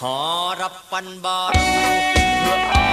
หอรับปันบอล